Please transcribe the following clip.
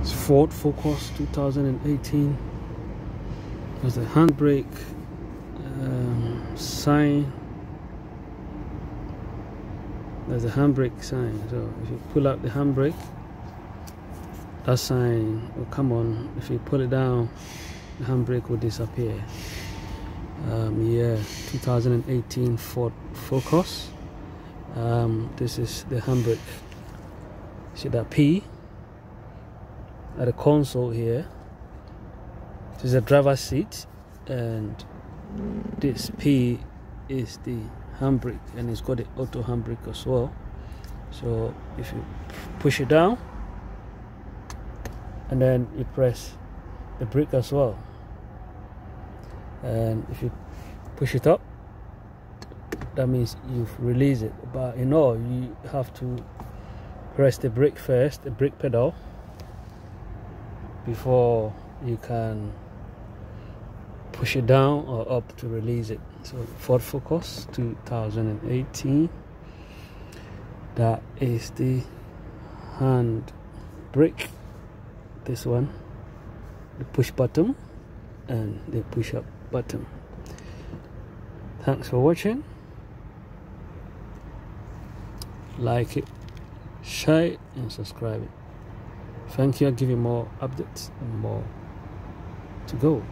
It's Ford Focus 2018. There's a handbrake um, sign. There's a handbrake sign. So if you pull out the handbrake, that sign will come on. If you pull it down, the handbrake will disappear. Um, yeah, 2018 Ford Focus. Um, this is the handbrake. See that P at the console here. This is a driver's seat, and this P is the handbrake, and it's got the auto handbrake as well. So if you push it down, and then you press the brake as well, and if you push it up, that means you've released it. But in all, you have to press the brake first, the brake pedal, before you can push it down or up to release it. So Ford Focus 2018. That is the hand brake. This one, the push button and the push up button. Thanks for watching. Like it, share it, and subscribe it. Thank you. I'll give you more updates and more to go.